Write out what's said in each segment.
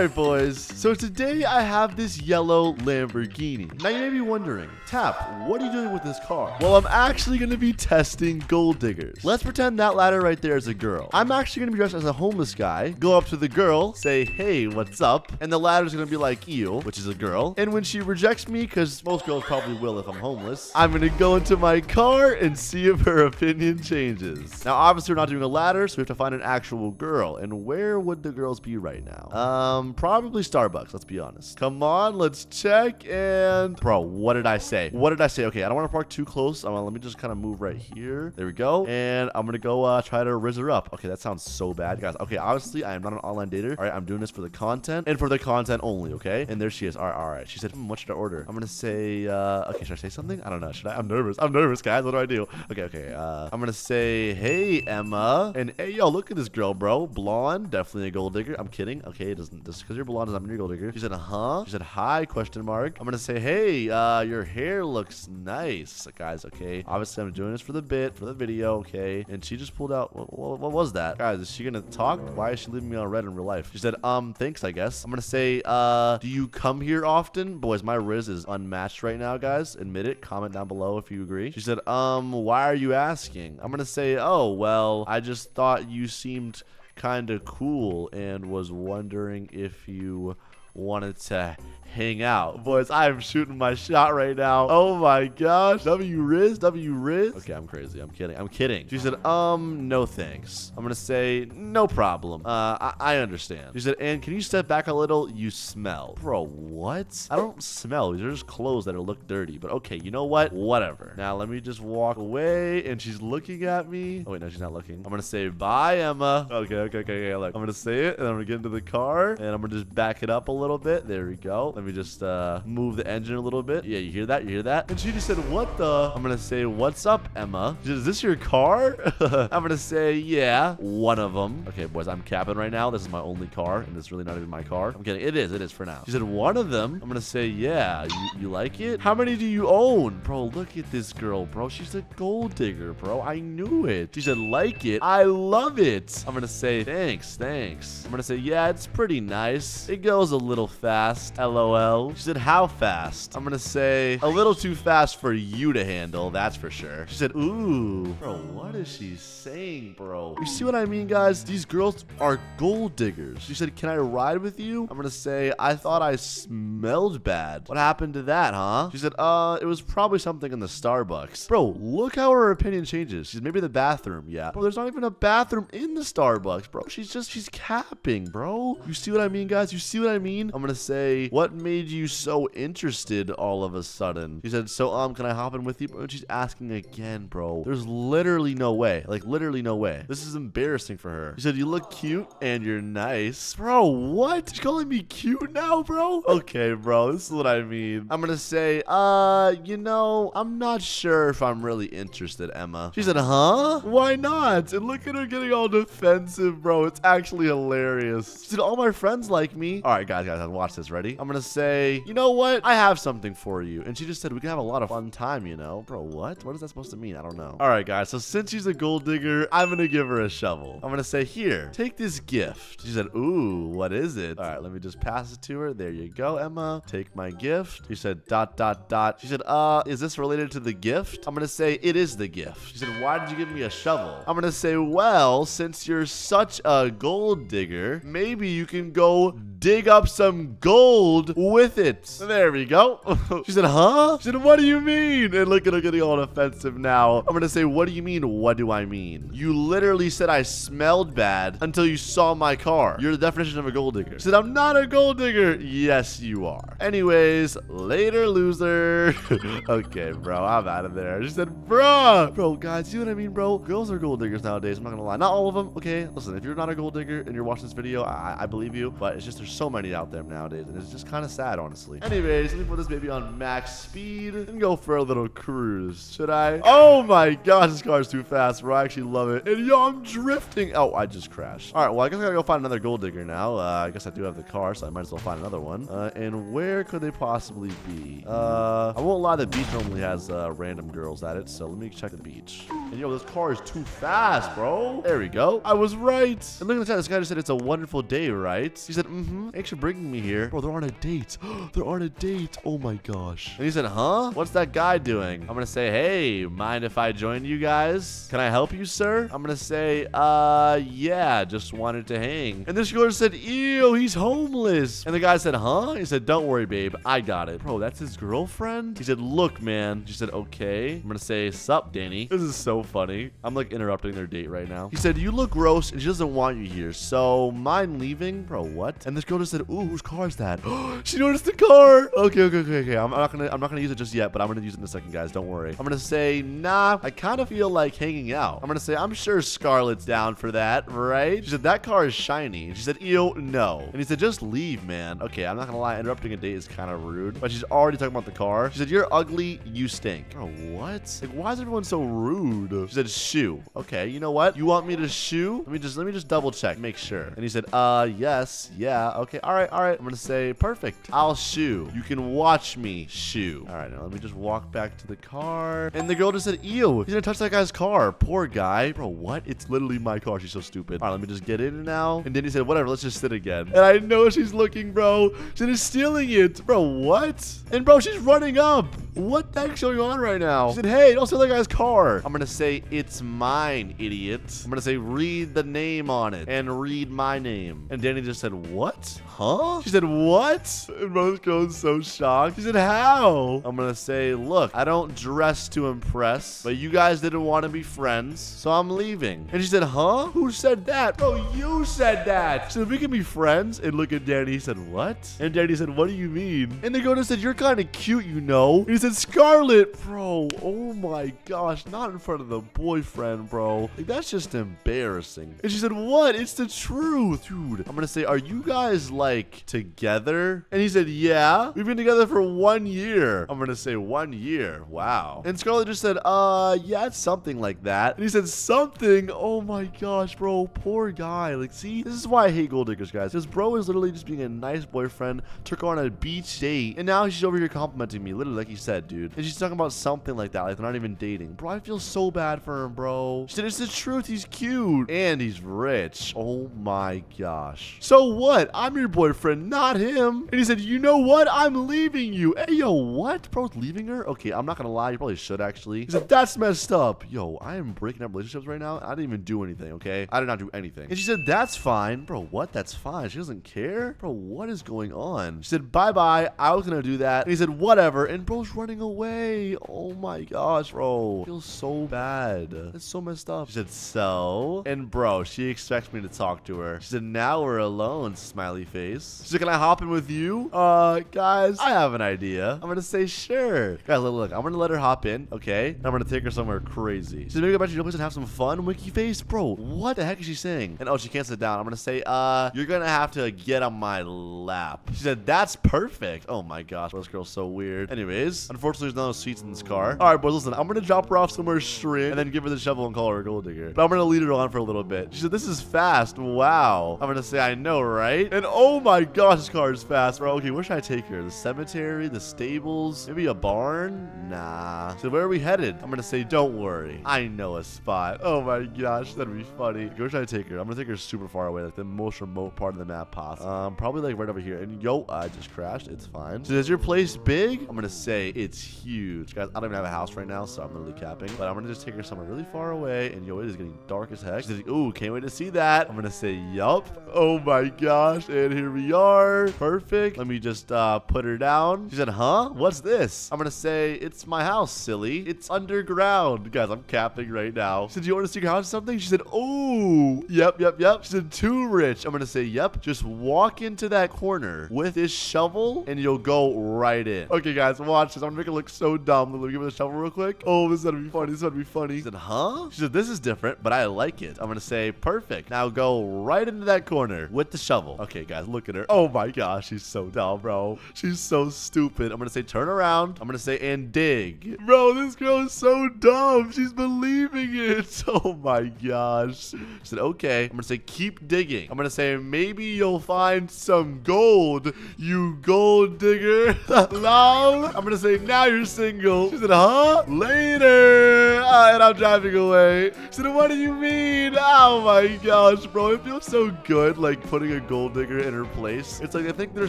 Alright, boys. So today I have this yellow Lamborghini. Now you may be wondering, Tap, what are you doing with this car? Well, I'm actually going to be testing gold diggers. Let's pretend that ladder right there is a girl. I'm actually going to be dressed as a homeless guy, go up to the girl, say, hey, what's up? And the ladder's going to be like you, which is a girl. And when she rejects me, because most girls probably will if I'm homeless, I'm going to go into my car and see if her opinion changes. Now, obviously, we're not doing a ladder, so we have to find an actual girl. And where would the girls be right now? Um, probably Starbucks, let's be honest. Come on, let's check. And, bro, what did I say? What did I say? Okay, I don't want to park too close. Um, let me just kind of move right here. There we go. And I'm going to go uh, try to rizz her up. Okay, that sounds so bad, guys. Okay, obviously, I am not an online dater. All right, I'm doing this for the content and for the content only, okay? And there she is. All right, all right. She said, hmm, what should I order? I'm going to say, uh, okay, should I say something? I don't know. Should I? I'm nervous. I'm nervous, guys. What do I do? Okay, okay. Uh, I'm going to say, hey, Emma. And hey, yo, look at this girl, bro. Blonde, definitely a gold digger. I'm kidding. Okay, it doesn't, because you're blonde you're a gold digger. She said, huh? She said, hi, question mark. I'm going to say, hey, uh, your hair looks nice. Guys, okay. Obviously, I'm doing this for the bit, for the video, okay? And she just pulled out, what, what, what was that? Guys, is she going to talk? Why is she leaving me on read in real life? She said, um, thanks, I guess. I'm going to say, uh, do you come here often? Boys, my Riz is unmatched right now, guys. Admit it. Comment down below if you agree. She said, um, why are you asking? I'm going to say, oh, well, I just thought you seemed kind of cool and was wondering if you wanted to hang out. Boys, I am shooting my shot right now. Oh my gosh. W Riz, W Riz. Okay, I'm crazy. I'm kidding. I'm kidding. She said, um, no thanks. I'm gonna say, no problem. Uh, I, I understand. She said, and can you step back a little? You smell. Bro, what? I don't smell. These are just clothes that look dirty. But okay, you know what? Whatever. Now let me just walk away and she's looking at me. Oh wait, no, she's not looking. I'm gonna say, bye, Emma. Okay, okay, okay, okay. Look, I'm gonna say it and I'm gonna get into the car and I'm gonna just back it up a little bit. There we go. Let me just uh, move the engine a little bit. Yeah, you hear that? You hear that? And she just said, what the? I'm going to say, what's up, Emma? Is this your car? I'm going to say, yeah, one of them. Okay, boys, I'm capping right now. This is my only car, and it's really not even my car. I'm kidding. It is. It is for now. She said, one of them. I'm going to say, yeah. You, you like it? How many do you own? Bro, look at this girl, bro. She's a gold digger, bro. I knew it. She said, like it? I love it. I'm going to say, thanks, thanks. I'm going to say, yeah, it's pretty nice. It goes a little fast. LOL. She said, how fast? I'm gonna say a little too fast for you to handle, that's for sure. She said, ooh. Bro, what is she saying, bro? You see what I mean, guys? These girls are gold diggers. She said, can I ride with you? I'm gonna say, I thought I smelled bad. What happened to that, huh? She said, uh, it was probably something in the Starbucks. Bro, look how her opinion changes. She's maybe the bathroom, yeah. Bro, there's not even a bathroom in the Starbucks, bro. She's just, she's capping, bro. You see what I mean, guys? You see what I mean? I'm gonna say, what made you so interested all of a sudden? She said, so, um, can I hop in with you? Bro, she's asking again, bro. There's literally no way. Like, literally no way. This is embarrassing for her. She said, you look cute and you're nice. Bro, what? She's calling me cute now, bro? Okay, bro. This is what I mean. I'm gonna say, uh, you know, I'm not sure if I'm really interested, Emma. She said, huh? Why not? And look at her getting all defensive, bro. It's actually hilarious. She said, all my friends like me. All right, guys, guys, watch this. Ready? I'm gonna say, you know what? I have something for you. And she just said, we can have a lot of fun time, you know? Bro, what? What is that supposed to mean? I don't know. All right, guys. So since she's a gold digger, I'm gonna give her a shovel. I'm gonna say, here, take this gift. She said, ooh, what is it? All right, let me just pass it to her. There you go, Emma. Take my gift. She said, dot, dot, dot. She said, uh, is this related to the gift? I'm gonna say, it is the gift. She said, why did you give me a shovel? I'm gonna say, well, since you're such a gold digger, maybe you can go dig up some gold with it. There we go. she said, huh? She said, what do you mean? And look at her getting all offensive now. I'm gonna say, what do you mean? What do I mean? You literally said I smelled bad until you saw my car. You're the definition of a gold digger. She said, I'm not a gold digger. Yes, you are. Anyways, later, loser. okay, bro, I'm out of there. She said, bruh. Bro, guys, you know what I mean, bro? Girls are gold diggers nowadays. I'm not gonna lie. Not all of them, okay? Listen, if you're not a gold digger and you're watching this video, I, I believe you. But it's just there's so many out there nowadays, and it's just kind of sad, honestly. Anyways, let me put this baby on max speed and go for a little cruise. Should I? Oh my gosh, this car's too fast, bro. I actually love it. And yo, I'm drifting. Oh, I just crashed. All right, well, I guess I gotta go find another gold digger now. Uh, I guess I do have the car, so I might as well find another one. Uh, and where could they possibly be? Uh, I won't lie, the beach normally has uh, random girls at it, so let me check the beach. And yo, this car is too fast, bro. There we go. I was right. And look at the chat. This guy just said it's a wonderful day, right? He said, mm-hmm. Thanks for bringing me here. Bro, they're on a date. they're on a date. Oh my gosh. And he said, huh? What's that guy doing? I'm gonna say, hey, mind if I join you guys? Can I help you, sir? I'm gonna say, uh, yeah, just wanted to hang. And this girl said, ew, he's homeless. And the guy said, huh? He said, don't worry, babe. I got it. Bro, that's his girlfriend? He said, look, man. She said, okay. I'm gonna say, sup, Danny. This is so funny. I'm like interrupting their date right now. He said, you look gross and she doesn't want you here. So mind leaving? Bro, what? And this girl just said, ooh, whose car is that? she noticed the car. Okay, okay, okay, okay. I'm not gonna I'm not gonna use it just yet, but I'm gonna use it in a second, guys. Don't worry. I'm gonna say, nah, I kind of feel like hanging out. I'm gonna say, I'm sure Scarlett's down for that, right? She said, that car is shiny. She said, ew, no. And he said, just leave, man. Okay, I'm not gonna lie, interrupting a date is kind of rude. But she's already talking about the car. She said, you're ugly, you stink. Bro, what? Like, why is everyone so rude? She said, shoo. Okay, you know what? You want me to shoo? Let me just let me just double check, make sure. And he said, uh, yes, yeah, okay, all right, all right. I'm gonna say, perfect. I'll shoo. You can watch me shoo. All right, now let me just walk back to the car. And the girl just said, ew, he's gonna touch that guy's car. Poor guy. Bro, what? It's literally my car. She's so stupid. All right, let me just get in now. And then he said, whatever, let's just sit again. And I know she's looking, bro. She's stealing it. Bro, what? And bro, she's running up. What the heck's going on right now? She said, hey, don't steal that guy's car. I'm gonna say, it's mine, idiot. I'm gonna say, read the name on it and read my name. And Danny just said, what? Huh? She said, what? And bro, this so shocked. She said, how? I'm gonna say, look, I don't dress to impress, but you guys didn't want to be friends, so I'm leaving. And she said, huh? Who said that? Bro, you said that. Said, we can be friends. And look at Danny. He said, what? And Danny said, what do you mean? And the girl said, you're kind of cute, you know. And he said, Scarlett. Bro, oh my gosh, not in front of the boyfriend, bro. Like, that's just embarrassing. And she said, what? It's the truth. Dude, I'm gonna say, are you guys, like, together? And he said, yeah. We've been together for one year. I'm gonna say one year. Wow. And Scarlett just said, uh, yeah, it's something like that. And he said, something? Oh my gosh, bro. Poor guy. Like, see, this is why I hate gold diggers, guys. Because bro is literally just being a nice boyfriend, took her on a beach date, and now she's over here complimenting me, literally, like he said, dude. And she's talking about something like that, like they're not even dating. Bro, I feel so bad for him, bro. She said, it's the truth. He's cute. And he's rich. Oh my gosh. So what? I'm your boyfriend, not him. And he said, you know what? I'm leaving you. Hey, yo, what? Bro's leaving her? Okay, I'm not gonna lie. You probably should, actually. He said, that's messed up. Yo, I am breaking up relationships right now. I didn't even do anything, okay? I did not do anything. And she said, that's fine. Bro, what? That's fine. She doesn't care? Bro, what is going on? She said, bye-bye. I was gonna do that. And he said, whatever. And bro's running away. Oh my gosh, bro. I feel so bad. That's so messed up. She said, so? And bro, she expects me to talk to her. She said, now we're alone, smiley face. She said, can I hop in with you? Uh, guys, I have an idea. I'm gonna say, sure. Guys, look, look, I'm gonna let her hop in, okay? And I'm gonna take her somewhere crazy. She said, maybe go back to your place and have some fun, winky face? Bro, what the heck is she saying? And oh, she can't sit down. I'm gonna say, uh, you're gonna have to get on my lap. She said, that's perfect. Oh my gosh, this girl's so weird. Anyways, unfortunately, there's no seats in this car. All right, boys, listen, I'm gonna drop her off somewhere straight and then give her the shovel and call her a gold digger. But I'm gonna lead her on for a little bit. She said, this is fast. Wow. I'm gonna say, I know, right? And oh my gosh, this car is fast, bro. Okay, where should I take her? The cemetery, the stables, maybe a barn? Nah. So where are we headed? I'm gonna say, don't worry. I know a spot. Oh my gosh, that'd be funny. Okay, where should I take her? I'm gonna take her super far away, like the most remote part of the map possible. Um, probably like right over here. And yo, I just crashed. It's fine. So is your place big? I'm gonna say it's huge. Guys, I don't even have a house right now, so I'm literally capping. But I'm gonna just take her somewhere really far away. And yo, it is getting dark as heck. She's like, ooh, can't wait to see that. I'm gonna say, yup. Oh my gosh. And here we are. Perfect. Let me just uh, put her down. She said, huh? What's this? I'm gonna say, it's my house, silly. It's underground. Guys, I'm capping right now. She said, you want to see your house or something? She said, oh, yep, yep, yep. She said, too rich. I'm gonna say, yep. Just walk into that corner with this shovel and you'll go right in. Okay, guys, watch this. I'm gonna make it look so dumb. Let me give her the shovel real quick. Oh, this is gonna be funny. This is gonna be funny. She said, huh? She said, this is different, but I like it. I'm gonna say, perfect. Now go right into that corner with the shovel. Okay, guys, look at her. Oh my gosh, she's so dumb, bro. She's so stupid. I'm gonna say, turn around. I'm gonna say, and dig. Bro, this girl is so dumb. She's believing it. Oh my gosh. She said, okay. I'm gonna say, keep digging. I'm gonna say, maybe you'll find some gold, you gold digger. Lol. I'm gonna say, now you're single. She said, huh? Later. And I'm driving away. So what do you mean? Oh my gosh, bro. It feels so good, like putting a gold digger in her place. It's like, I think they're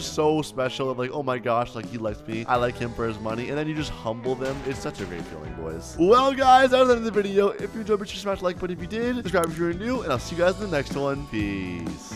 so special. Like, oh my gosh, like he likes me. I like him for his money. And then you just humble them. It's such a great feeling, boys. Well, guys, that was the end of the video. If you enjoyed, make sure to smash the like button if you did. Subscribe if you're new. And I'll see you guys in the next one. Peace.